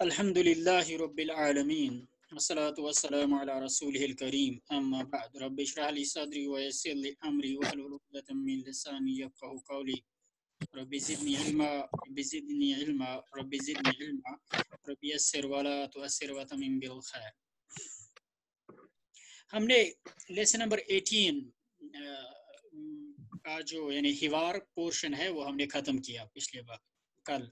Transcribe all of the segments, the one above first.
आलमीन वस्सलातु वस्सलामु अला रसूलिल करीम अम्मा बाद रब्बि इश्रह ली सदरी व यस्सिर ली अमरी वहलुल उक़दतम मिन लिसानी यफ़क़हू क़ौली रब्बि ज़िदनी इल्मा रब्बि ज़िदनी इल्मा रब्बि ज़िदनी इल्मा रब्बि यस्सिर वला तुअस्सिर व तमिम बिल खैर हमने लेसन नंबर 18 का जो यानी हिवार पोर्शन है, वो हमने ख़त्म किया पिछले बार कल।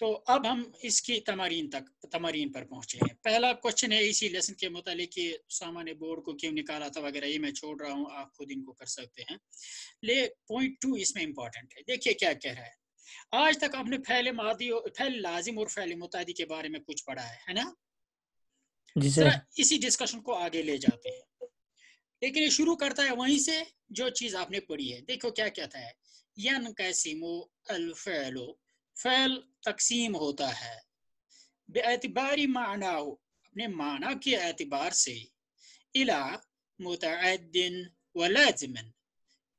तो अब हम इसकी तमारीन तक तमारीन पर पहुँचे हैं। पहला क्वेश्चन है इसी लेसन के मुतालिक कि सामान्य बोर्ड को क्यों निकाला था वगैरह ये मैं छोड़ रहा हूँ आप खुद इनको कर सकते हैं। ले पॉइंट टू इसमें इंपॉर्टेंट है। देखिए क्या कह रहा है। आज तक आपने फैल मादी फैल लाजिम और फैल मुतादी के बारे में कुछ पढ़ा है है ना? जी सर। इसी डिस्कशन को आगे ले जाते हैं। लेकिन ये शुरू करता है वहीं से जो चीज़ आपने पढ़ी है। देखो क्या कहता है। यन कैसिमो अल फैलो फैल तकसीम होता है। बेतबारी माना अपने माना के एतबार से इला मुतदिन व लाजमन।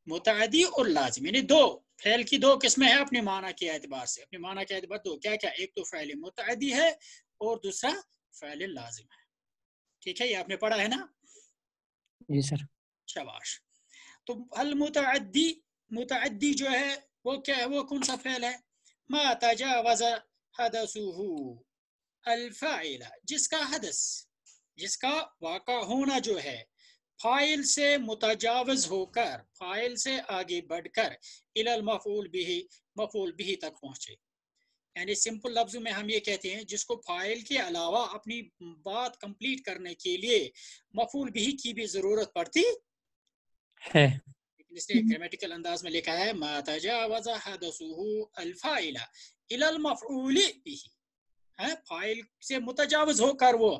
मुतदी और लाजिम यानी दो फैल की दो किस्में हैं अपने माना के एतबार से। अपने माना के एतबार दो क्या क्या एक तो फैल मुतदी है और दूसरा फैल लाजिम है। ठीक है ये आपने पढ़ा है ना? जी सर। शाबाश। तो अल मुतदी मुतदी जो है वो क्या है? वो कौन सा फैल है? मा तजावज हदसुहु अल्फाइला जिसका हदस जिसका वाका होना जो है फ़ाइल से मुतजावज होकर फ़ाइल से आगे बढ़कर इलल मफूल बिही मफूल बिही तक पहुँचे यानी सिंपल लफ्जों में हम ये कहते हैं जिसको फ़ाइल के अलावा अपनी बात कंप्लीट करने के लिए मफूल बिही की भी ज़रूरत पड़ती है इसने ग्रामेटिकल अंदाज में लिखा है मा तजावजा हदसुहु अल्फाइला इलल मफऊली बिही। है फ़ाइल से मुतजावज होकर वो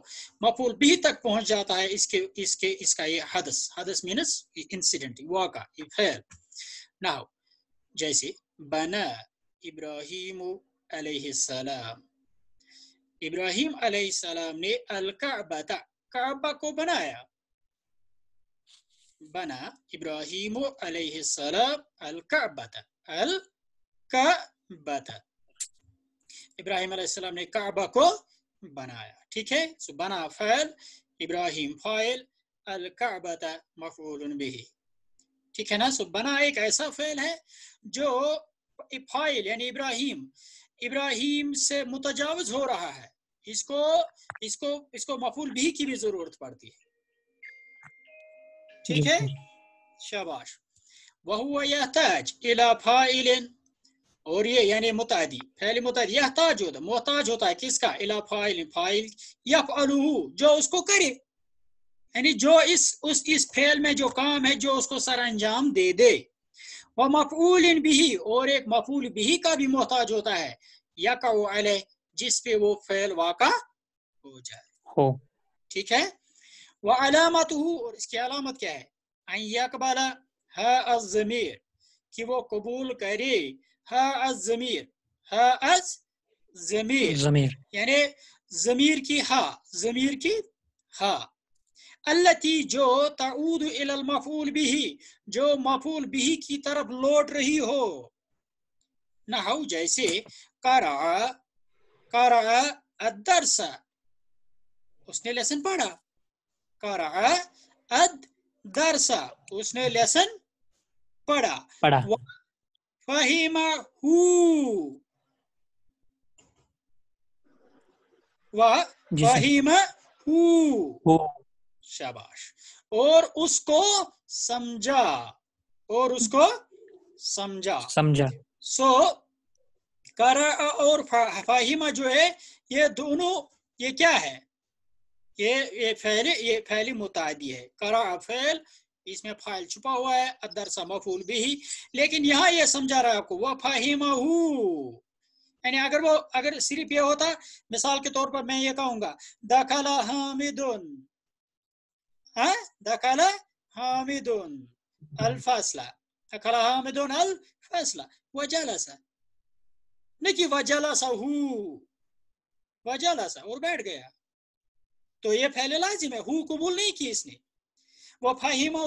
मफूल बिही तक पहुँच जाता है इसके इसके इसका ये हदस हदस मीनस इंसिडेंट वाका फैल। नाउ जैसे बना इब्राहिम अलैहिस्सलाम इब्राहिम अलैहिस्सलाम ने अल काबा काबा को बनाया। बना इब्राहिम इब्राहिम ने काबा को बनाया ठीक है सो बना फैल इब्राहिम फ़ाइल अल काबा मफूल ठीक है ना सो बना एक ऐसा फेल है जो फ़ाइल यानी इब्राहिम इब्राहिम से मुतजावज हो रहा है इसको इसको इसको मफूल भी की भी ज़रूरत पड़ती है ठीक है? शाबाश। वह यहताज इला फाइलिन। और ये यानी मुतादी फैल मुतादी यहताज होता मोहताज होता है किसका? इला फ़ाइल फ़ाइल यफअलुहु जो उसको करे। यानी जो इस उस इस फेल में जो काम है जो उसको सर अंजाम दे दे। वह मफूल बिही और एक मफूल बिही का भी मोहताज होता है। या का वो अलह जिस पे वो फेल वाका हो जाए। हो। ठीक है? वह अलामत और इसकी अलामत क्या है? अकबाला है कि वो कबूल करे है जमीर है जमीर। यानी जमीर की हा जमीर की हा। अल्लती जो ताऊद मफूल बिही जो मफूल बिही की तरफ़ लौट रही हो। नहु जैसे करा करा अदरसा। उसने लेसन पढ़ा। करा अद दरसा उसने लेसन पढ़ा। पढ़ा। फहिमा हु। वह सर। हु। शाबाश। और उसको समझा। और उसको समझा। समझा। सो so, करा और फाहिमा जो है ये दोनों ये क्या है? ये ये फैली ये फैली मुतादी है। करा फैल, इसमें फ़ाइल छुपा हुआ है अदर सा मफूल भी ही। लेकिन यहाँ ये समझा रहा है आपको, वह फाहिमा यानी अगर वो, अगर सिर्फ़ ये होता, मिसाल के तौर पर मैं ये कहूँगा, दखला हामिदुन। हाँ? दखला हामिदुन अल फासला दखला हामिदुन अल फासला वजलसा नहीं कि वजलसा हु। वजलसा और बैठ गया। तो ये फैले लाजिम है हु कबूल नहीं की इसने? वो फहिम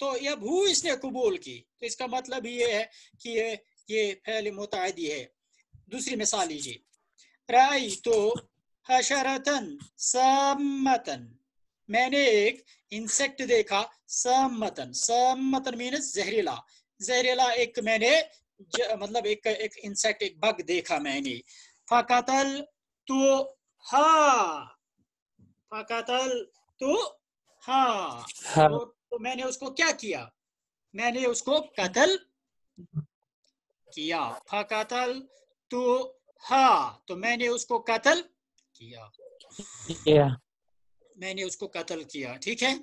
तो अब हु इसने कबूल की? तो इसका मतलब ये है कि ये ये फैल मुतादी है। दूसरी मिसाल लीजिए। राई तो हशरतन सम्मतन। मैंने एक इंसेक्ट देखा, सम्मतन। सम्मतन मीनस जहरीला। जहरीला एक मैंने मतलब एक एक इंसेक्ट एक बग देखा मैंने। फकतल तो हा फकतल तो हाँ हाँ। तो, तो मैंने उसको क्या किया? मैंने उसको कत्ल किया। फकतल तो हाँ तो मैंने उसको कतल किया। या। मैंने उसको कत्ल किया ठीक है?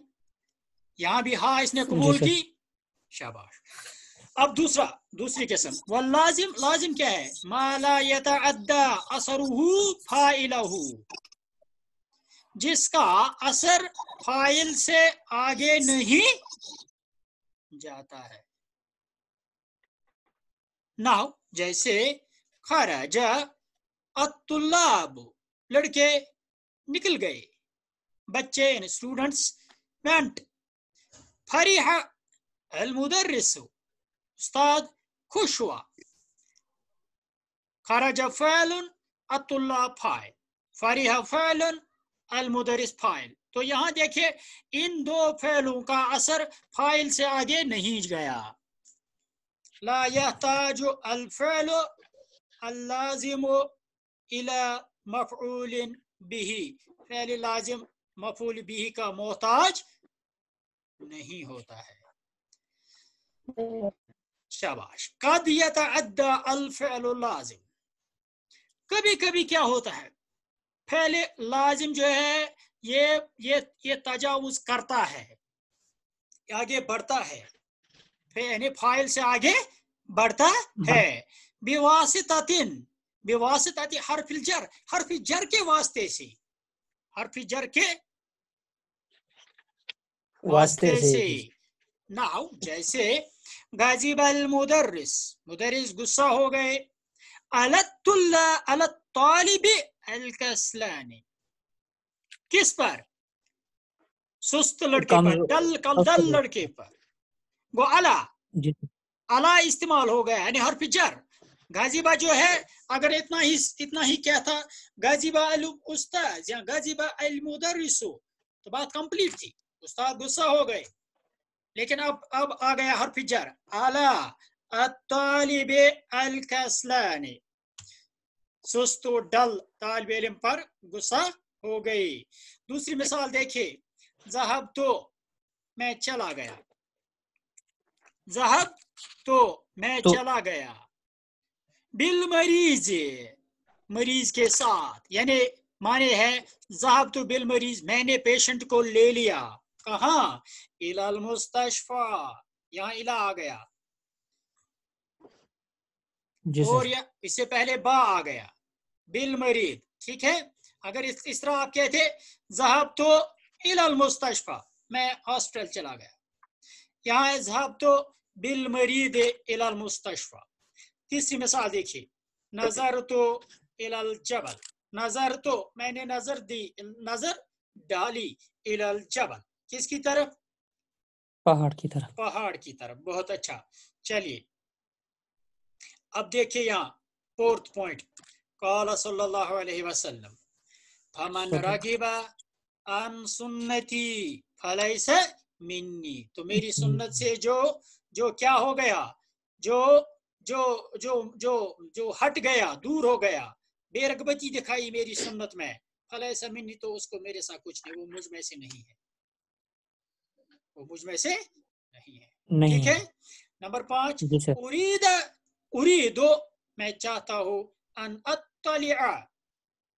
यहाँ भी हाँ इसने कबूल की। शाबाश। अब दूसरा दूसरी किस्म। वह लाजिम लाजिम क्या है? माला असरुहु फाइलहु। जिसका असर फ़ाइल से आगे नहीं जाता है। नाउ, जैसे खरज अतुल्लाब लड़के निकल गए। बच्चे स्टूडेंट्स वेंट फरिह अलमुदर्रिस उस्ताद खुश हुआ। खरज फैलन अतुल्ला फ़ाइल, फरिह फैलन अलमुदरिस फ़ाइल तो यहाँ देखिए, इन दो फैलों का असर फ़ाइल से आगे नहीं गया। ला यहताजु अलफैलु अल्लाजिमु इला मफऊलिन बिही। फैल लाजिम, मफूल बिही का मोहताज नहीं होता है। शाबाश। कद यतअद्दा अलफैलु लाजिम। कभी कभी क्या होता है? फैले लाजिम जो है ये ये ये तजावुज करता है आगे बढ़ता है फिर यानी फ़ाइल से आगे बढ़ता है। बिवासितातिन बिवासिताति हरफिल जर हरफिल जर के वास्ते से हरफिल जर के वास्ते से। नाउ जैसे गाजीबल मुदर्रिस मुदर्रिस गुस्सा हो गए। अलतुल्ला अलत तालिब अलकसलानी किस पर? सुस्त लड़के पर डल कल डल लड़के पर। वो अला। अला इस्तेमाल हो गया यानी हर जर गाजीबा जो है अगर इतना ही इतना ही क्या था? गाजीबा उस्ताद या गाजीबा अल मुदर्रिसु। तो बात कंप्लीट थी। उस्ताद गुस्सा हो गए। लेकिन अब अब आ गया हर जर अला अल कसलानी सुस्त व डल तालब इलम पर गुस्सा हो गई। दूसरी मिसाल देखिए जहब तो मैं चला गया। जहब तो मैं तो- चला गया। बिल मरीज़ मरीज़ के साथ। यानी माने है जहब तो बिल मरीज़ मैंने पेशेंट को ले लिया। कहा? इलाल मुस्तशफा। यहाँ इला आ गया। और या इससे पहले बा आ गया। बिल मरीद ठीक है? अगर इस, इस तरह आप कहते जहाब तो इलाल मुस्तशफा मैं हॉस्पिटल चला गया। यहाँ है जहाब तो बिल मरीद इलाल मुस्तशफा। तीसरी मिसाल देखिए नज़र तो इलाल जबल नज़र तो मैंने नज़र दी नज़र डाली इलाल जबल। किसकी तरफ़? पहाड़ की तरफ़। पहाड़ की तरफ़ बहुत अच्छा। चलिए अब देखिए यहाँ फोर्थ पॉइंट। काला सल्लल्लाहु अलैहि वसल्लम फमन सल्लल्लाहु- रगिबा अन सुन्नती फलैस मिन्नी तो मेरी सुन्नत से जो जो क्या हो गया जो जो जो जो जो हट गया दूर हो गया बेरगबती दिखाई मेरी सुन्नत में फलैस मिन्नी तो उसको मेरे साथ कुछ नहीं वो मुझमें से नहीं है वो मुझमें से नहीं है ठीक है नंबर पाँच उरीद उरीदो मैं चाहता हूँ अन अत्तलिआ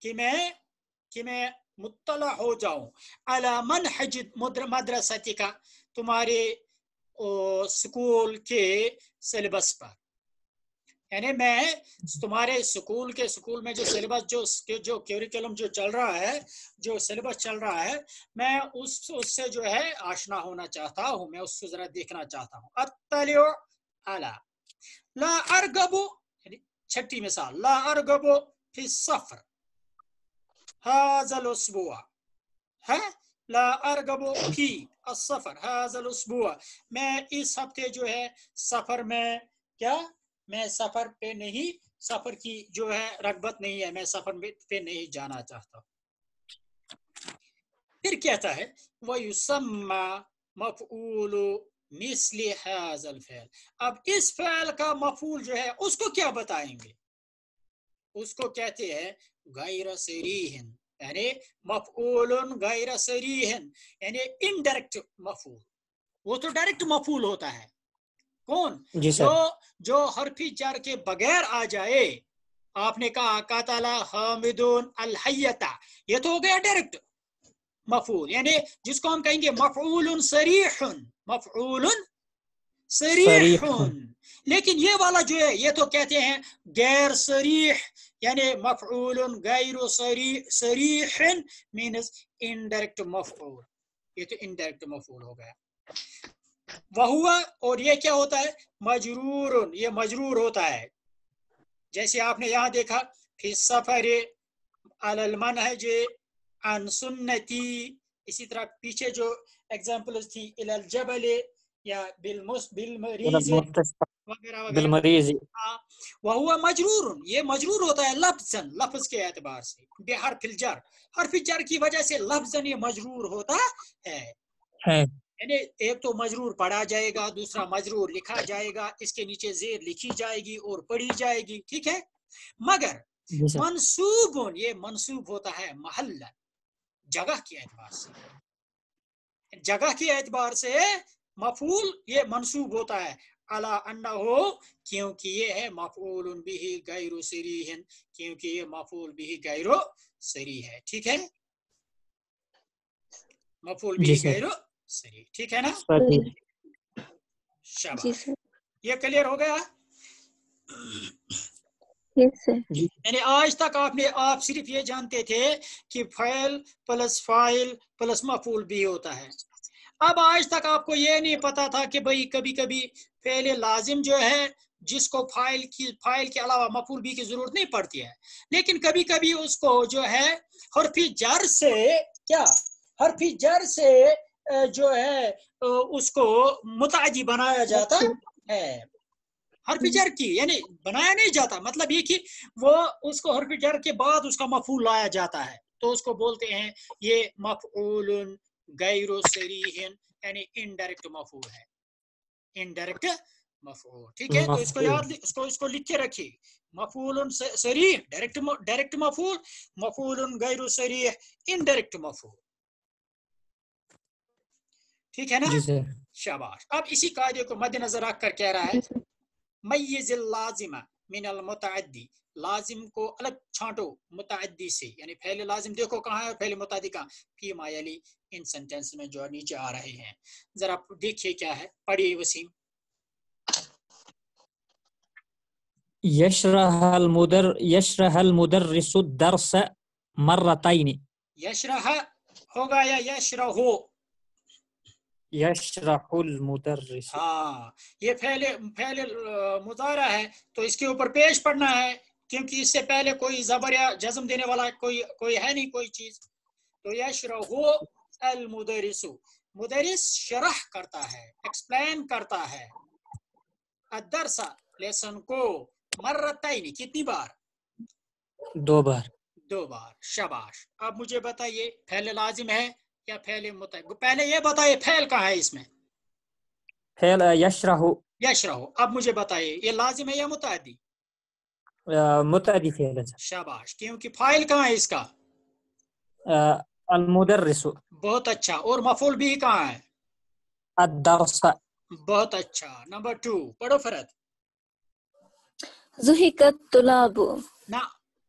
कि मैं कि मैं मुत्तला हो जाऊँ। अला मनहज मुद्र मदरसती का तुम्हारे स्कूल के सिलेबस पर। यानी मैं तुम्हारे स्कूल के, स्कूल में जो सिलेबस, जो जो क्यूरिकुलम जो चल रहा है, जो सिलेबस चल रहा है, मैं उस, उससे जो है आशना होना चाहता हूँ, मैं उसको जरा देखना चाहता हूँ। अत्तलिउ अला। ला अरगबु छठी मिसाल। ला अरगबु फ़ी सफ़र हाजल उसबुआ है ला अरगबु फ़ी असफर हाजल उसबुआ मैं इस हफ़्ते जो है सफ़र में क्या मैं सफ़र पे नहीं सफ़र की जो है रगबत नहीं है मैं सफ़र पे नहीं जाना चाहता फिर कहता है वयुसम्मा मफऊल मिसली हाजल फैल अब इस फैल का मफूल जो है उसको क्या बताएँगे उसको कहते हैं गैर सरीहन यानी मफूल गैर सरीहन यानी इनडायरेक्ट मफूल वो तो डायरेक्ट मफूल होता है। कौन? जी जो जो हरफी जार के बगैर आ जाए आपने कहा कातला हामिदुन अलहैयता ये तो हो गया डायरेक्ट मफूल यानी जिसको हम कहेंगे मफूल सरीहुन मफूल लेकिन ये वाला जो है, ये तो कहते हैं गैर सरीह, यानी मफूल गैर सरीह मीन्स इनडायरेक्ट मफूल ये तो इनडायरेक्ट मफूल हो गया। वहुआ और ये क्या होता है? मजरूर ये मजरूर होता है। जैसे आपने यहाँ देखा, फिर सफ़र अलमन है जे अन सुन्नती। इसी तरह पीछे जो एग्ज़ाम्पल थी, इलल जबल या वगैरह बिलमरीज हाँ, मजरूर ये मजरूर होता है लफ्जन लफ्ज के एतबार से बेहर फिलजर हर फिलजर की वजह से लफ्जन ये मजरूर होता है। है। यानी एक तो मजरूर पढ़ा जाएगा दूसरा मजरूर लिखा जाएगा इसके नीचे जेर लिखी जाएगी और पढ़ी जाएगी ठीक है? मगर सर। ये मनसूब होता है महल्ला जगह के एतबार से। जगह के एतबार से मफूल ये मनसूब होता है। अला अन्ना हो क्योंकि ये है मफूल बिही गैरो सरीहन क्योंकि ये मफूल भी गैरो सरी है। ठीक है? मफूल भी गैरो सरी। ठीक है ना? शाबाश। ये क्लियर हो गया? यानी आज तक आपने आप सिर्फ़ ये जानते थे कि फ़ाइल प्लस फ़ाइल प्लस मफूल भी होता है। अब आज तक आपको ये नहीं पता था कि भाई कभी कभी फेल लाजिम जो है, जिसको फ़ाइल की, फ़ाइल के अलावा मफूल भी की ज़रूरत नहीं पड़ती है। लेकिन कभी कभी उसको जो है हरफी जर से, क्या? हरफी जर से जो है उसको मुताजी बनाया जाता है। हरफी जर की, यानी बनाया नहीं जाता। मतलब ये कि वो उसको हरफी जर के बाद उसका मफूल लाया जाता है। तो उसको बोलते हैं, ये मफूल गैरो सरीहन यानी इनडायरेक्ट मफूल है। इनडायरेक्ट मफूल ठीक है? तो इसको याद इसको इसको लिख के रखिए मफूल सरीह डायरेक्ट डायरेक्ट मफूल मफूल गैरो सरीह इनडायरेक्ट मफूल ठीक है ना? शाबाश। अब इसी कायदे को मद्देनजर रखकर कह रहा है मय्यिज़िल लाजिमा मिनल मुतअद्दी। लाजिम को अलग छांटो मुतअद्दी से। यानी पहले लाजिम देखो कहाँ है पहले मुतअद्दी कहाँ? फ़ी मायली इन सेंटेंस में जो नीचे आ रहे हैं। जरा देखिए क्या है पढ़िए वसीम। यशरहल मुदर यशरहल मुदर्रिसु दर्स मर्रतैन। यशरह होगा या यशरहो? हाँ ये पहले पहले मुजारा है तो इसके ऊपर पेश पढ़ना है। क्योंकि इससे पहले कोई जबर या जज्म देने वाला कोई कोई है नहीं कोई चीज़। तो यशरहु अल मुदरिसु मुदरिस शरह करता है एक्सप्लेन करता है। अदरसा लेसन को मर्रतैनी कितनी बार? दो बार। दो बार शबाश। अब मुझे बताइए पहले लाजिम है या पहले मुत? पहले ये बताइए फैल कहाँ है इसमें? फेल यशरहु। यशरहु। अब मुझे बताइए ये लाजिम है या मुतादी? है शाबाश। क्योंकि फ़ाइल कहाँ है इसका? सर अल मुदर्रिसु बहुत अच्छा। और मफूल भी कहाँ है? अदर्स बहुत अच्छा। नंबर टू पढ़ो फरत जुहिकत तुलाबु। ना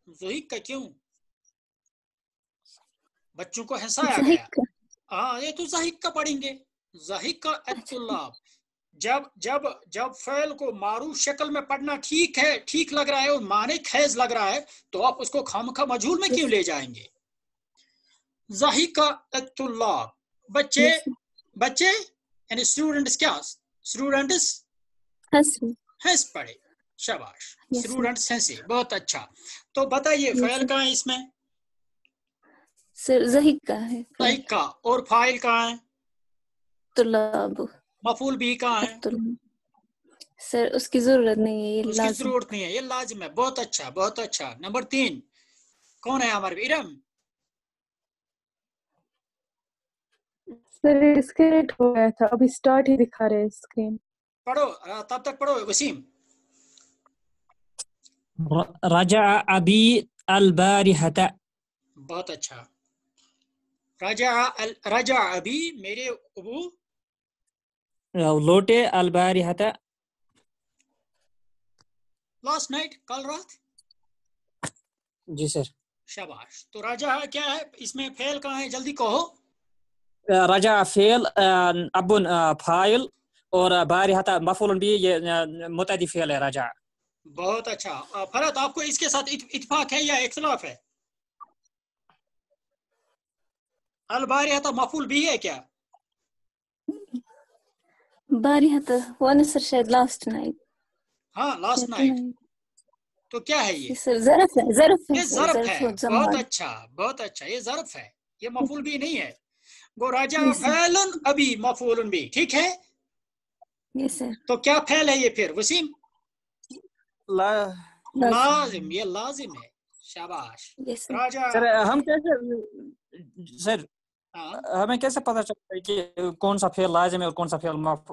जुहिक का क्यों? बच्चों को हंसाया गया। हाँ ये तो जाहिक का पढ़ेंगे। जाहिक का अतुल्लाब जब जब जब फैल को मारूफ शक्ल में पढ़ना ठीक है ठीक लग रहा है और माने खैज लग रहा है तो आप उसको खाम खा मजहूल में क्यों ले जाएँगे? जाहिक बच्चे बच्चे यानी स्टूडेंट्स क्या? स्टूडेंट्स हंस पड़े। शाबाश। स्टूडेंट्स हंसे। बहुत अच्छा। तो बताइए फैल. कहाँ है इसमें? सर जहिक है। जाहिक। का और फ़ाइल कहाँ है? तुलाबु मफूल भी कहाँ है? सर उसकी ज़रूरत नहीं है ये उसकी ज़रूरत नहीं है ये लाजिम है। बहुत अच्छा बहुत अच्छा। नंबर तीन कौन है हमारे इरम? सर डिस्कनेक्ट हो गया था अभी स्टार्ट ही दिखा रहे हैं स्क्रीन पढ़ो तब तक पढ़ो वसीम। रजा अबी अलबारिहत। बहुत अच्छा। राजा अल- राजा अभी मेरे अबू लौटे अलबारिहत लास्ट नाइट कल रात? जी सर शाबाश। तो राजा क्या है? इसमें फेल कहाँ है? जल्दी कहो। रजा फेल अबुन फ़ाइल और बारिहत मफूल भी ये मुतदी फेल है राजा। बहुत अच्छा। फरत आपको इसके साथ इत, इतफाक है या इख्तलाफ है? अल बारिया मफूल भी है क्या? बारी हता वो ना सर शायद लास्ट नाइट हाँ लास्ट नाइट तो क्या है ये? सर जरफ है जरफ है ये जरफ है। बहुत अच्छा बहुत अच्छा। ये जरफ है। ये मफूल भी नहीं है। गो राजा फैलन अभी मफूलन भी ठीक है? सर। तो क्या फैल है ये फिर? वसीम? लाजिम लाजिम ये लाजिम है। शाबाश। राजा सर हम कैसे सर हमें कैसे पता चलता है कि कौन सा फेल लाजिम है और कौन सा फेल मफ,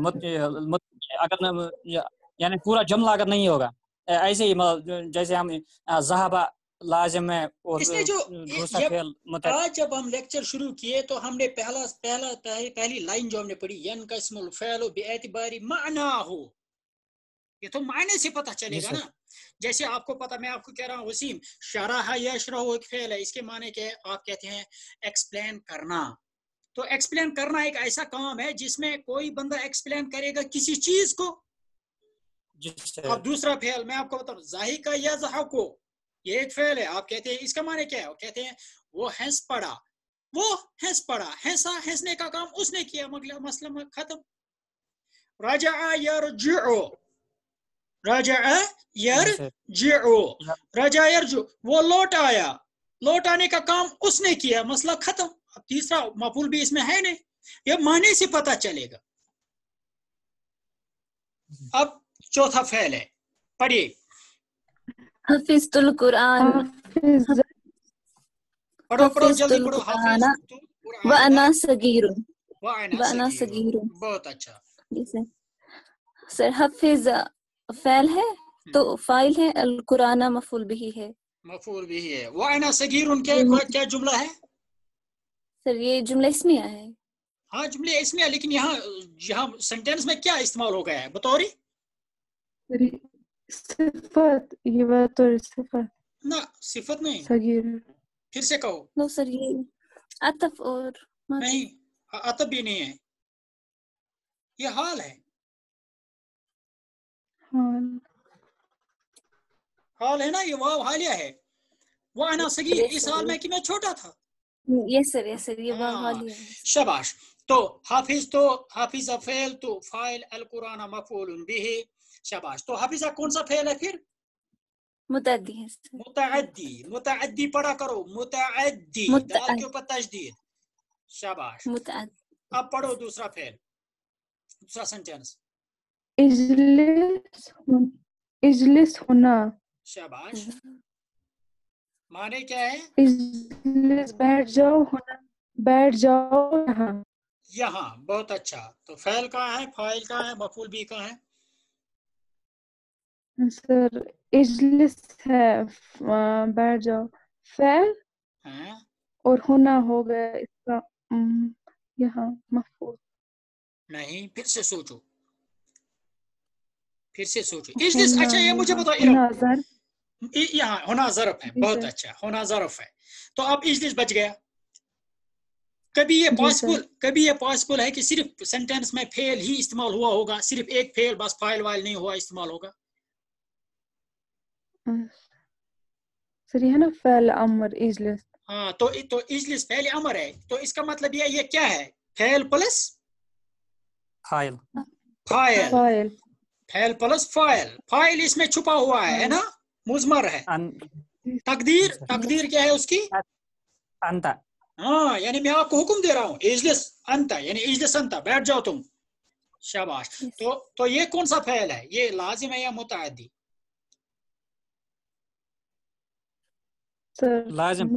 मुत, मुत, अगर न, या- यानी पूरा जुमला अगर नहीं होगा ऐसे ही मतलब जैसे हम जहाबा लाजिम है और जो- दूसरा फेल मुत आज जब हम लेक्चर शुरू किए तो हमने पहला पहला पहली, पहली लाइन जो हमने पढ़ी यन का इसमुल फैलो माना हो। ये तो मायने से पता चलेगा ना। जैसे आपको पता मैं आपको कह रहा हूँ वसीम शराह यशरह एक फेल है इसके माने के आप कहते हैं एक्सप्लेन करना। तो एक्सप्लेन करना एक ऐसा काम है जिसमें कोई बंदा एक्सप्लेन करेगा किसी चीज़ को। अब दूसरा फेल मैं आपको बताऊँ जाही का या जहा को ये एक फेल है आप कहते हैं इसका माने क्या है? वो कहते हैं वो हंस पड़ा। वो हंस पड़ा हंसा हंसने का काम उसने किया मगला मसला खत्म। राजा या राजा। जी सर यरजिउ राजा यरजु वो लौट आया। लौट आने का काम उसने किया मसला खत्म। अब तीसरा मफूल भी इसमें है नहीं। ये माने से पता चलेगा। अब चौथा फैल है। पढ़िए। हफिज तुल कुरान। पढ़ो पढ़ो जल्दी पढ़ो। कुरान हाफिज तुल व अना कुरान सगीरुन व अना व अना सगीरुन। सगीरुन बहुत अच्छा। सर हफिज फैल है? तो फ़ाइल है अल कुराना मफूल भी है। मफूल भी है। व अना सगीरुन क्या हम्म। क्या जुमला है? सर ये जुमला इसमें आया है। हाँ जुमले इसमें लेकिन यहाँ यहाँ सेंटेंस में क्या इस्तेमाल हो गया है? बतौरी सिफत ये बात तो सिफत। ना सिफत नहीं। सगीर। फिर से कहो। नो सर ये अतफ और नहीं अ- अतब भी नहीं है। ये हाल है। हाँ। हाल है ना ये वाव हालिया है। वो सगीर Yes, इस. हाल में कि मैं छोटा था? यस सर यस सर ये वाह हाँ, वाली है। शबाश। तो हाफिज तो हाफिज फेल तो फ़ाइल अल कुरान मफूल बिही। शबाश। तो हाफिजा कौन सा फेल है फिर? है सर मुतअद्दी मुतअद्दी पढ़ा करो। मुतअद्दी मुतअद्दी। दाल के ऊपर तशदीद। शाबाश। अब पढ़ो दूसरा फेल। दूसरा सेंटेंस इजलिस इजलिस होना। शाबाश। माने क्या है? इजलिस बैठ जाओ होना बैठ जाओ यहाँ। यहाँ बहुत अच्छा। तो फेल कहाँ है? फ़ाइल कहाँ है? मफूल भी कहाँ है? सर इजलिस है बैठ जाओ। फैल हैं? और होना हो गया इसका यहाँ मफूल। नहीं फिर से सोचो। फिर से सोचो। इजलिस अच्छा ये मुझे बताओ यहाँ होना जरफ है बहुत अच्छा होना जरफ है। तो अब इजलिस बच गया। कभी ये पॉसिबल कभी ये पॉसिबल है कि सिर्फ़ सेंटेंस में फेल ही इस्तेमाल हुआ होगा सिर्फ़ एक फेल बस फ़ाइल वाइल नहीं हुआ इस्तेमाल होगा? सर है ना फैल अमर इजलिस हाँ तो तो इजलिस फेल अमर है। तो इसका मतलब ये ये क्या है? फेल प्लस? फ़ाइल फ़ाइल फ़ाइल फेल प्लस फ़ाइल फ़ाइल इसमें छुपा हुआ है है ना? मुजमर है। तकदीर? तकदीर क्या है उसकी? अंता। हाँ यानी मैं आपको हुक्म दे रहा हूँ इजलिस अंता यानी इजलिस अंता बैठ जाओ तुम। शाबाश। तो तो ये कौन सा फेल है? ये लाजिम है या मुतादी लाजिम।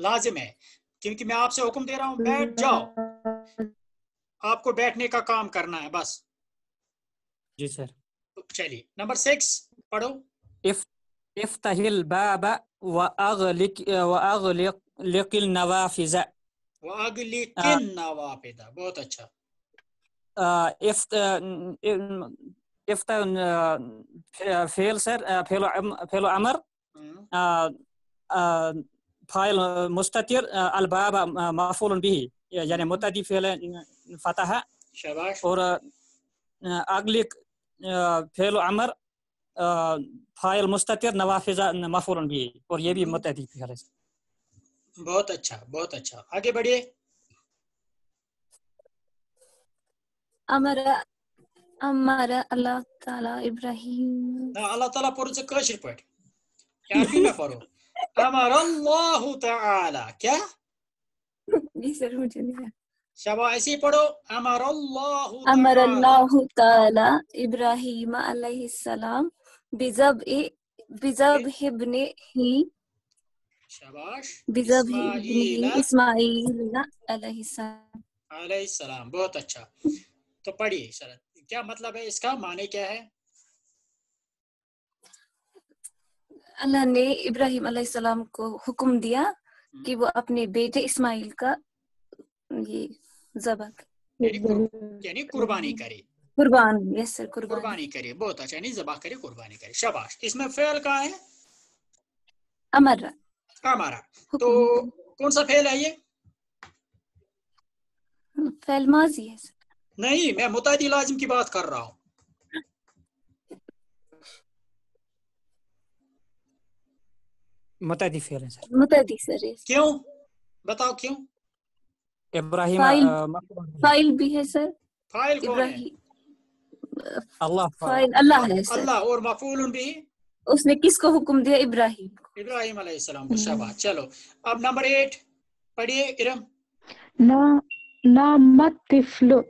लाजिम है क्योंकि मैं आपसे हुक्म दे रहा हूँ बैठ जाओ। आपको बैठने का काम करना है बस। जी सर तो चलिए नंबर सिक्स पढ़ो इफ्तहिल बाबा व अगलिक व अगलिक नवाफिज़ वो अगली किन नवाफिदा बहुत अच्छा इफ्त इफ्त फेल सर फेल फेल अमर हम्म, फ़ाइल मुस्ततिर अल बाबा मफूल बिही यानी मुतदी फेल फतह शाबाश और अगलिक फेल अमर फ़ाइल मुस्ततिर नवाफिजा मफूल भी और ये भी मुतदी फेल बहुत अच्छा बहुत अच्छा आगे बढ़िए अमर अमर अल्लाह ताला इब्राहिम अल्लाह ताला पर से कशिर पढ़ क्या भी में पढ़ो अमर अल्लाह ताला क्या जी सर मुझे नहीं आया। ऐसे पढ़ो अमर अल्लाह अमर अल्लाह ताला इब्राहिम अलैहिस्सलाम बिजब बिजब ही शाबाश बिजब इस्माइल अलैहिस्सलाम अलैहिस्सलाम बहुत अच्छा तो पढ़िए शरद क्या मतलब है इसका माने क्या है अल्लाह ने इब्राहिम अलैहिस्सलाम को हुक्म दिया कि वो अपने बेटे इस्माइल का ये जबह यानी कुर्बानी करे। कुर्बान यस सर कुर्बान। कुर्बानी करे बहुत अच्छा यानी जबा करे कुर्बानी करे। शाबाश। इसमें फेल कहाँ है? अमर। हमारा तो कौन सा फेल है ये? फेल माजी है सर नहीं मैं मुतादी लाजिम की बात कर रहा हूँ। मुतदी फेल है सर मुतदी सर क्यों? बताओ क्यों? इब्राहिम फाइल- भी है सर। फ़ाइल इब्राहिम अल्लाह फ़ाइल अल्लाह है सर। अल्लाह और मफूल भी? उसने किसको हुक्म दिया? इब्राहिम इब्राहिम अलैहिस्सलाम को शाबाश। चलो अब नंबर एट पढ़िए इरम। ना नामत तिफलो।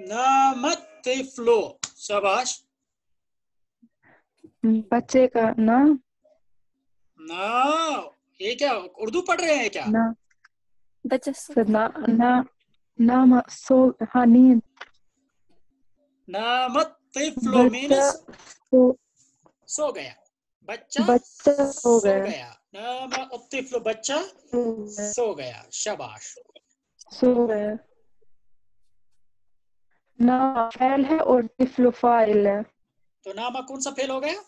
नामत तिफलो शाबाश। बच्चे का ना। ना ये क्या उर्दू पढ़ रहे हैं क्या? ना। बच्चा सर सर ना ना नाम सो हाँ नींद नामत तिफलो बच्चा मीन्स सो सो गया बच्चा बच्चा सो गया गया तिफलो बच्चा सो गया शाबाश सो गया ना फैल है और तिफलो फ़ाइल है तो नामा कौन सा फेल हो गया?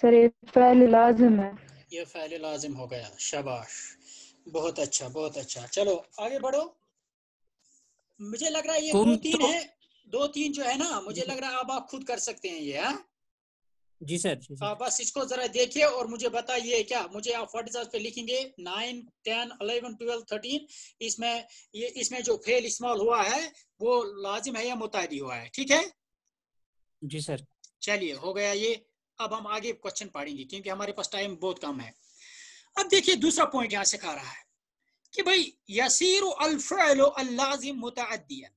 सर ये फैल लाजिम है। ये फ़ैल लाजिम हो गया। शाबाश। बहुत अच्छा बहुत अच्छा। चलो आगे बढ़ो। मुझे लग रहा है ये दो तीन तो- है। दो तीन जो है ना मुझे लग रहा है अब आप खुद कर सकते हैं ये हाँ? जी सर जी सर। हाँ, बस इसको जरा देखिए और मुझे बताइए क्या? मुझे आप व्हाट्सएप पे लिखेंगे nine ten eleven twelve thirteen. इसमें ये इसमें जो फेल इस्तेमाल हुआ है वो लाजिम है या मुतादी हुआ है? ठीक है? जी सर। चलिए हो गया ये। अब हम आगे क्वेश्चन पढ़ेंगे क्योंकि हमारे पास टाइम बहुत कम है। अब देखिए, दूसरा पॉइंट यहाँ सिखा रहा है कि भाई, यसीर अल्लाजिम मुतअद्दियन,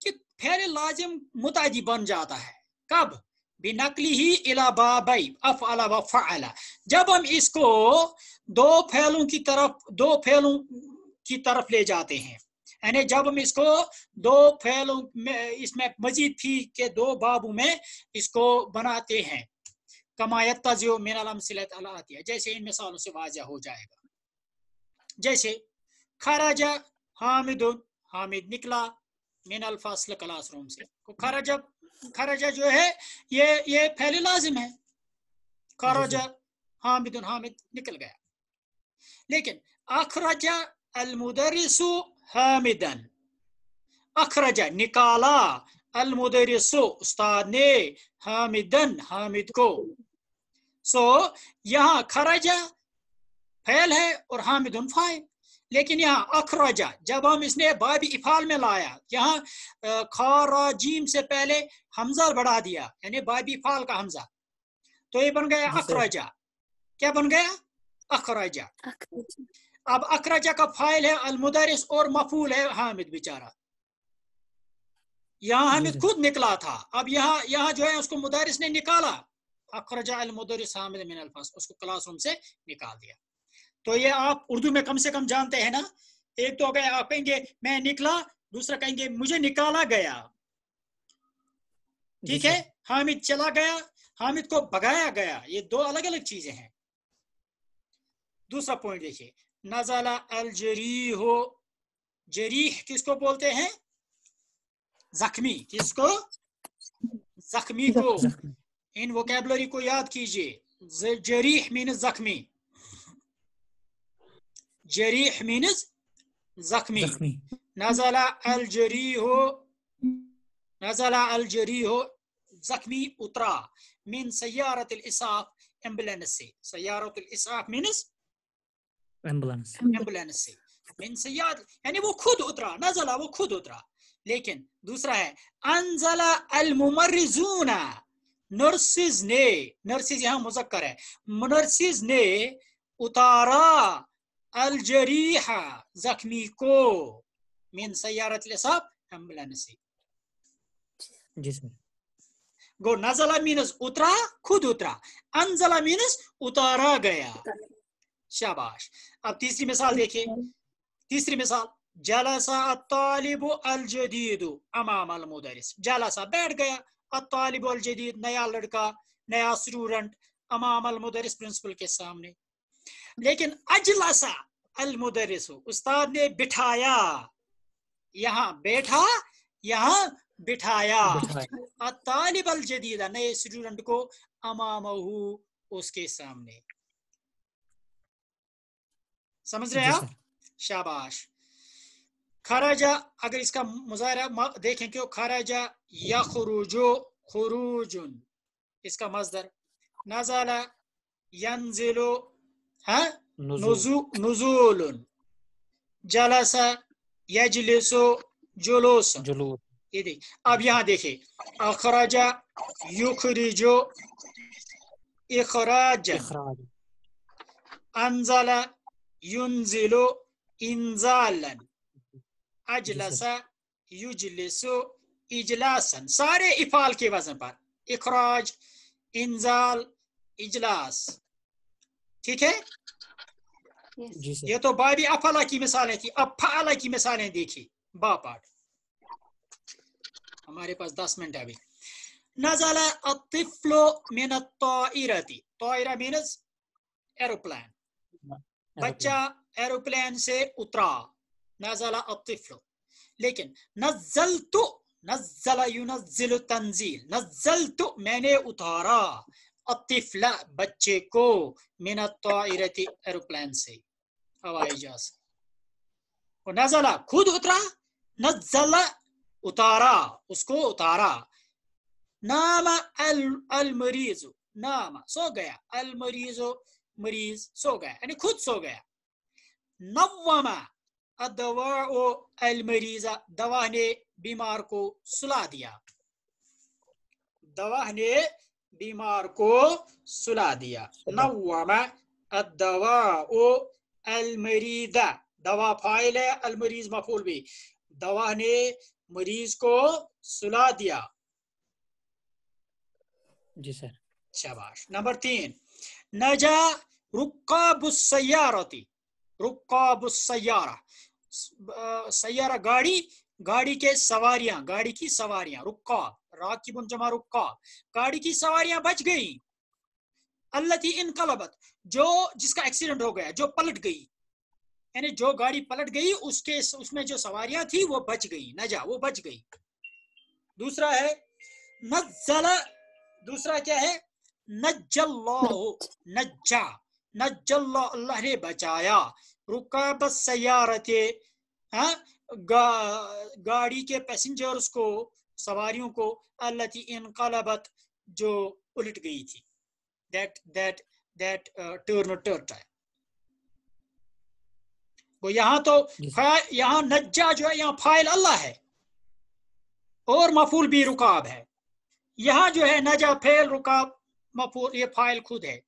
कि फेल लाजिम मुतअद्दी बन जाता है। कब? बिनकली ही इला बाबई, अफअला व जब हम इसको दो फैलों की तरफ़, दो फैलों की तरफ़ ले जाते हैं, यानी जब हम इसको दो फैलों में, इसमें मजीद फ़ी के दो बाबू में इसको बनाते हैं कमायत तजियो मिनल अमसिलत अला आती है जैसे इन मिसालों से वाजह हो जाएगा। जैसे खराजा हामिदुन हामिद निकला मिनल फासल क्लासरूम से। तो खराजा खराजा जो है ये ये फैल लाजिम है। खराजा हामिदुन हामिद निकल गया। लेकिन अखरजा अलमुदरिसु हामिदन। अखरजा निकाला अलमुदरिसु उस्ताद ने हामिदन हामिद को। सो so, यहाँ खरजा फैल है और हामिदुन फ़ाइल लेकिन यहाँ अखरजा जब हम इसने बाबी इफाल में लाया यहाँ खाराजीम से पहले हमजा बढ़ा दिया यानी बाबी इफाल का हमजा। तो ये बन गया। अखरजा। क्या बन गया? अखराजा। अब अखराजा का फ़ाइल है अलमुदरिस और मफूल है हामिद बेचारा। यहाँ हामिद खुद निकला था। अब यहाँ यहाँ जो है उसको मुदारिस ने निकाला। अखरजा अल मुदरिस हामिद मिन अल्फास उसको क्लासरूम से निकाल दिया। तो ये आप उर्दू में कम से कम जानते हैं ना एक तो गए आप कहेंगे मैं निकला दूसरा कहेंगे मुझे निकाला गया। ठीक है? हामिद चला गया हामिद को भगाया गया ये दो अलग अलग चीज़ें हैं। दूसरा पॉइंट देखिए नजाला अल जरी हो जरीह किसको बोलते हैं? जख्मी किसको? जख्मी को। इन वोकेबलरी को याद कीजिए ज- जरीह मीन जख्मी जरीह मीन जख्मी जख्मी नजला अल जरी हो नजला अल जरी हो जख्मी उतरा मिन सयारत इसाफ एंबुलेंस से सयारत इसाफ मीनस एंबुलेंस एंबुलेंस से मिन सयार यानी वो खुद उतरा नजला वो खुद उतरा लेकिन दूसरा है अनजला अल मुमर्रिजूना नर्सिस ने नर्सिस यहाँ मुजक्कर है। नर्सिस ने उतारा अल जरीहा जख्मी को। मिन सयारत इसाफ एंबुलेंस से जी सर। गो नजला मीनस उतरा खुद उतरा। अनजला मीनस उतारा गया। शाबाश। अब तीसरी मिसाल देखिए। तीसरी मिसाल। जलसा तालिब अल जदीद अमाम जलसा बैठ गया। तालिब अल जदीद नया लड़का नया स्टूडेंट अमाम अल प्रिंसिपल के सामने लेकिन अजलसा अल मुदरिस उस्ताद ने बिठाया यहाँ बैठा यहाँ बिठाया। तालिब अल जदीदा नए स्टूडेंट को अमाम उसके सामने समझ रहे हैं आप शाबाश खराजा अगर इसका मुजाहरा म- देखें क्यों खराजा या खुरूजो खुरूजुन इसका मजदर नजाला यंजिलो हाँ नुज़ूल। नुजू नुजूलुन जलसा यजलिसो जुलूसन जुलूस ये देख अब यहाँ देखिए अखराजा युखरिजो इखराज इखराज अनजला युनजिलो इंजालन अजलसा युजलिसो इजलासन सारे इफाल के वज़न पर इखराज इंजाल इजलास ठीक है Yes. ये तो बाबी अफला की मिसालें थी अब फाला की मिसालें देखी बा पाठ हमारे पास दस मिनट अभी नजला अतिफ्लो मिन ताइरती ताइरा मीनस एरोप्लेन बच्चा एरोप्लेन से उतरा नजला अतिफ्लो लेकिन नजल तो नजला तंजील नजल तो मैंने उतारा अतिफला बच्चे को मिन ताइरती एरोप्लेन से हवाई जहाज़ से नजला खुद उतरा नजला उतारा उसको उतारा नाम अल अल मरीज़ नाम सो गया अल मरीजो मरीज़ सो गया यानी खुद सो गया नवमा अदवा ओ अल मरीजा दवा ने बीमार को सुला दिया। दवा ने बीमार को सुला दिया। नवमा अदवा ओ अल मरीदा दवा फ़ाइल है अल मरीज़ मफूल भी। दवा ने मरीज़ को सुला दिया। जी सर। शाबाश। नंबर तीन नजा रुकाबुसैयारती रुकाबुसैयारा सैयारा, गाड़ी गाड़ी के सवारियाँ, गाड़ी की सवारियाँ रुकाब राकिबुन जमा रुकाब गाड़ी की सवारियाँ बच गई। अल्लती इनकलबत जो जिसका एक्सीडेंट हो गया, जो पलट गई, यानी जो गाड़ी पलट गई, उसके उसमें जो सवारियाँ थी, वो बच गई नजा वो बच गई। दूसरा है, नज्जला, दूसरा क्या है? नज्जल्लाहु, नज्जा नज्जल्ला अल्लाह ने बचाया। रुकाब सयारते हाँ? गा, गाड़ी के पैसेंजर्स को सवारियों को अल्लती इनकलबत जो उलट गई थी। दैट दैट दैट टर्न टर्ट है वो यहाँ तो यहाँ नज्जा जो है यहाँ फ़ाइल अल्लाह है। और मफूल भी रुकाब है। यहाँ जो है नजा फेल रुकाब मफूल ये फ़ाइल खुद है।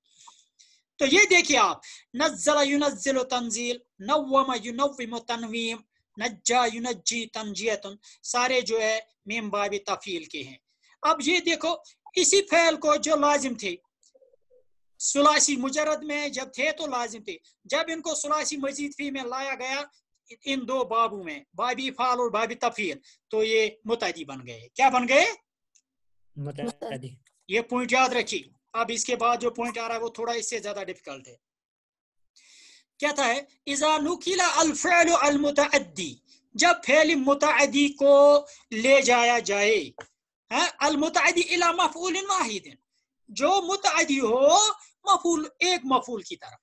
तो ये देखिए आप नज्जला युनज्जिलु तंजील नव्वमा युनव्विमु तनवीम नज्जा युनज्जी तंजियतन सारे जो है मीम बाबी तफील के हैं। अब ये देखो इसी फैल को जो लाजिम थे सुलासी मुजरद में जब थे तो लाजिम थे। जब इनको सुलासी मजीद फ़ी में लाया गया इन दो बाबू में बाबी फाल और बाबी तफील तो ये मुतदी बन गए। क्या बन गए? ये पॉइंट याद रखिए। अब इसके बाद जो पॉइंट आ रहा है, वो थोड़ा इससे ज़्यादा डिफ़िकल्ट है। कहता है? इजा नुकिला अल अलमुतअद्दी। जब फेल मुतअद्दी को ले जाया जाए, है, अलमुतअद्दी इला मफऊल वाहिद जो मुतअद्दी हो, मफूल, एक मफूल की तरफ़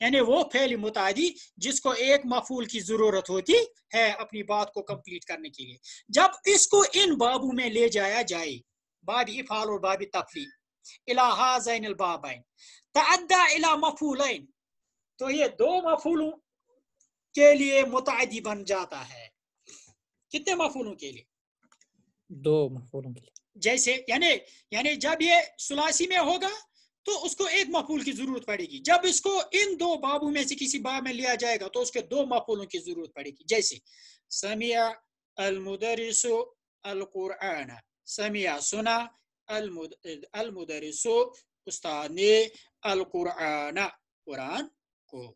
यानी वो फेल मुतादी जिसको एक मफूल की ज़रूरत होती है अपनी बात को कंप्लीट करने के लिए। जब इसको इन बाबू में ले जाया जाए, बाबी इफाल और बाबी तफली इला हाजैन बाबैन तअद्दा इला मफूलैन तो ये दो मफूलों के लिए मुतादी बन जाता है कितने मफूलों के लिए दो मफूलों के लिए जैसे यानी यानी जब ये सुलासी में होगा तो उसको एक मफूल की ज़रूरत पड़ेगी जब इसको इन दो बाबू में से किसी बाब में लिया जाएगा तो उसके दो मफूलों की ज़रूरत पड़ेगी जैसे समिया अलमुदरिसु अल कुरआन समिया सुना अलमुदरिसु उस्ताद ने अल कुरआन कुरान को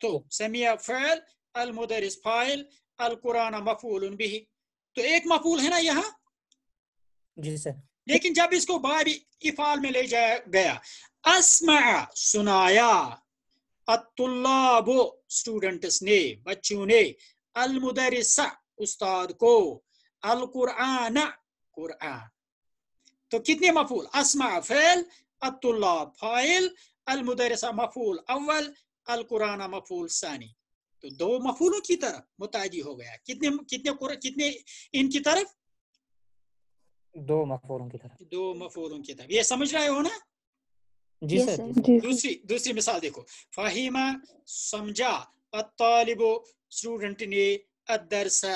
तो समिया फ़ैल अलमुदरिस फ़ाइल अल कुरान मफूल बिही तो एक मफूल है ना यहाँ जी सर लेकिन जब इसको बाबी इफाल में ले जाया गया अस्मा सुनाया अतुल्लाबो स्टूडेंट्स ने बच्चों ने अलमुदरिसा उस्ताद को अल कुरआन तो कितने मफूल? अस्मा फेल अतुल्लाब फ़ाइल अलमुदरिसा मफूल अव्वल अल कुरान मफूल सानी। तो दो मफूलों की तरफ़ मुतादी हो गया। कितने कितने कितने इनकी तरफ़? दो मफूलों की तरफ़। दो मफूलों की तरफ़। ये समझ रहे हो ना? जी सर दूसरी दूसरी मिसाल देखो। फाहिमा समझा अतालिबो स्टूडेंट ने अदरसा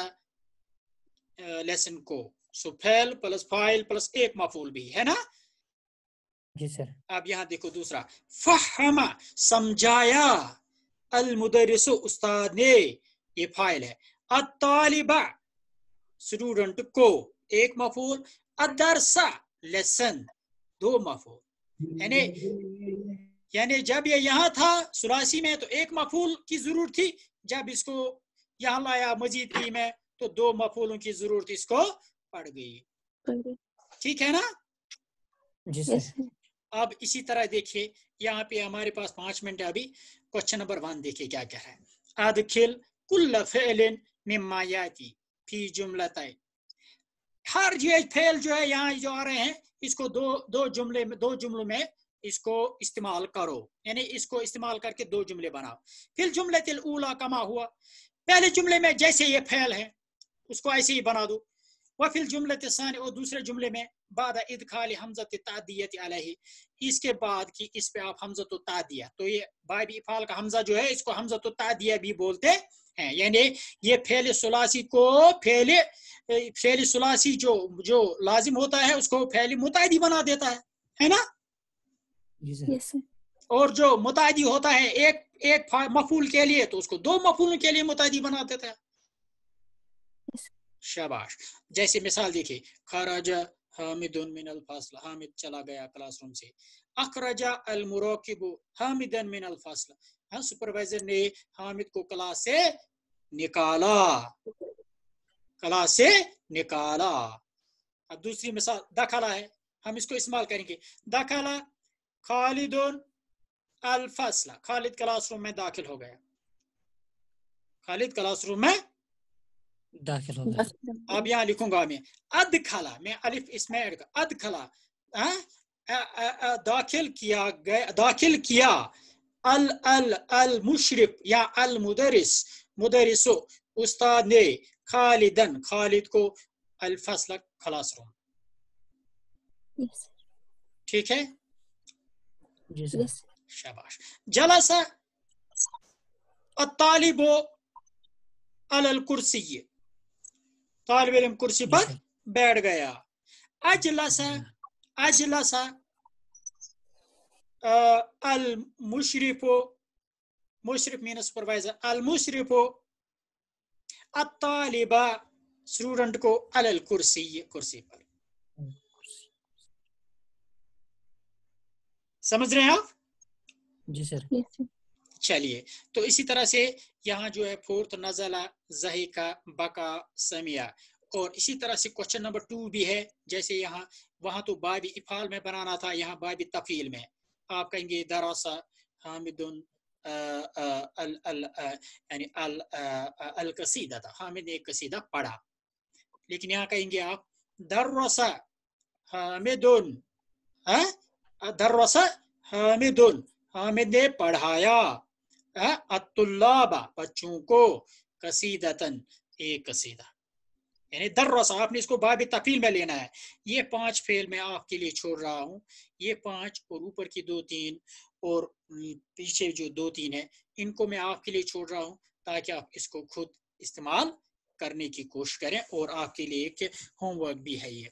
लेसन को। सो फैल प्लस फ़ाइल प्लस एक मफूल भी है ना? जी सर। अब यहाँ देखो दूसरा। फहमा समझाया अल मुदरिस उस्ताद ने ये फ़ाइल है। अतालिबा स्टूडेंट को एक मफूल अदरसा लेसन दो मफूल। यानी यानी जब ये यहाँ था सुरासी में तो एक मफूल की ज़रूरत थी। जब इसको यहाँ लाया मजीद में तो दो मफूलों की ज़रूरत इसको पड़ गई ठीक है ना? जी सर। अब इसी तरह देखिए यहाँ पे हमारे पास पाँच मिनट है अभी। क्वेश्चन नंबर वन देखिए क्या क्या है। अदखिल कुल्ल फेलिन मिम्मा याती फ़ी जुमलतै। हर ये फेल जो है यहाँ जो आ रहे हैं इसको दो दो जुमले में दो जुमलों में इसको इस्तेमाल करो। यानी इसको इस्तेमाल करके दो जुमले बनाओ। फिर जुमले तिल ऊला कमा हुआ। पहले जुमले में जैसे ये फेल है उसको ऐसे ही बना दो। वह फिर जुमले तिसानी और दूसरे जुमले में बाद इदखाल हमजत तादियत अलैहि इसके बाद की इस पे आप हमजत तादिया तो ये बाबी इफाल का हमजा जो है इसको हमजत तादिया भी बोलते हैं। यानी ये फेल सुलासी को फेल फेल सुलासी जो जो लाजिम होता है उसको फेल मुतादी बना देता है। है ना? और जो मुतादी होता है एक एक मफूल के लिए तो उसको दो मफूल के लिए मुतादी बना देता है. शाबाश। जैसे मिसाल देखिए, खराजा हामिदुन मिनल फासला, हामिद चला गया क्लासरूम से। अखरजा अल मुराकिबु हामिदन मिनल फासला। हाँ सुपरवाइजर ने हामिद को क्लास से निकाला। क्लास से निकाला। अब दूसरी मिसाल, दखला है। हम इसको इस्तेमाल करेंगे। दखला, खालिदुन अल फसला। खालिद क्लासरूम में दाखिल हो गया। खालिद क्लासरूम में दाखिल हो गया अब यहाँ लिखूँगा मैं अद खला मैं अलिफ इसमें ऐड कर अद खला हाँ? अ- अ- अ- दाखिल किया गया दाखिल किया अल अल अल मुशरिफ या अल मुदरिस मुदरिसो उस्ताद ने खालिदन खालिद को अल फसला क्लासरूम यस ठीक है जी सर यस शाबाश जलसा अतालिबो अलल कुर्सी तालिब इल्म कुर्सी पर बैठ गया। अजलसा अजलसा अल मुशरिफो मुशरिफ मीन सुपरवाइजर अल मुशरिफो अतालिबा स्टूडेंट को अलल कुर्सी कुर्सी पर। समझ रहे हैं आप? जी सर. चलिए। तो इसी तरह से यहाँ जो है फोर्थ नजला जही का बका समिया। और इसी तरह से क्वेश्चन नंबर टू भी है। जैसे यहाँ, वहाँ तो बाबी इफाल में बनाना था, यहाँ बाबी तफील में। आप कहेंगे, दरासा हामिदुन अल कसीदा था। हामिद ने एक कसीदा पढ़ा। लेकिन यहाँ कहेंगे आप दर्रसा हामिदुन? दर्रसा हामिदुन, हामिद ने पढ़ाया। अत्तुल्लाबा बच्चों को कसीदतन एक कसीदा। यानी दर्रस आपने इसको बाब तफील में लेना है। ये पाँच फेल मैं आपके लिए छोड़ रहा हूँ। ये पाँच और ऊपर की दो तीन और पीछे जो दो तीन है इनको मैं आपके लिए छोड़ रहा हूँ ताकि आप इसको खुद इस्तेमाल करने की कोशिश करें और आपके लिए एक होमवर्क भी है ये।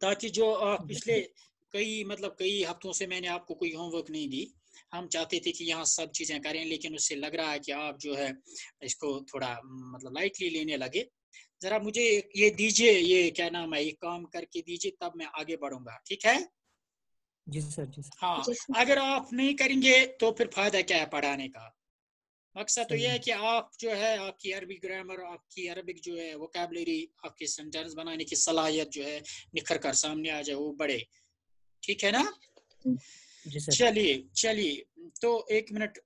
ताकि जो आप पिछले कई मतलब कई हफ्तों से मैंने आपको कोई होमवर्क नहीं दी हम चाहते थे कि यहाँ सब चीज़ें करें लेकिन उससे लग रहा है कि आप जो है इसको थोड़ा मतलब लाइटली लेने लगे। जरा मुझे ये दीजिए ये क्या नाम है ये काम करके दीजिए तब मैं आगे बढ़ूँगा ठीक है? जी सर जी सर। हाँ जी सर। अगर आप नहीं करेंगे तो फिर फ़ायदा क्या है पढ़ाने का? मकसद तो सही ये है। कि आप जो है आपकी अरबी ग्रामर आपकी अरबिक जो है वोकेबलरी आपकी सेंटेंस बनाने की सलाहियत जो है निखर कर सामने आ जाए वो बढ़े। ठीक है ना? चलिए चलिए तो एक मिनट